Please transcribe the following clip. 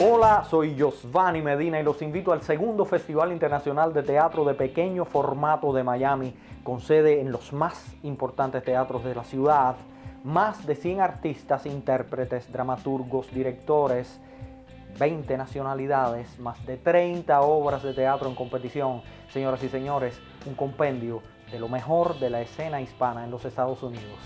Hola, soy Josvani Medina y los invito al segundo Festival Internacional de Teatro de Pequeño Formato de Miami, con sede en los más importantes teatros de la ciudad. Más de 100 artistas, intérpretes, dramaturgos, directores, 20 nacionalidades, más de 30 obras de teatro en competición. Señoras y señores, un compendio de lo mejor de la escena hispana en los Estados Unidos.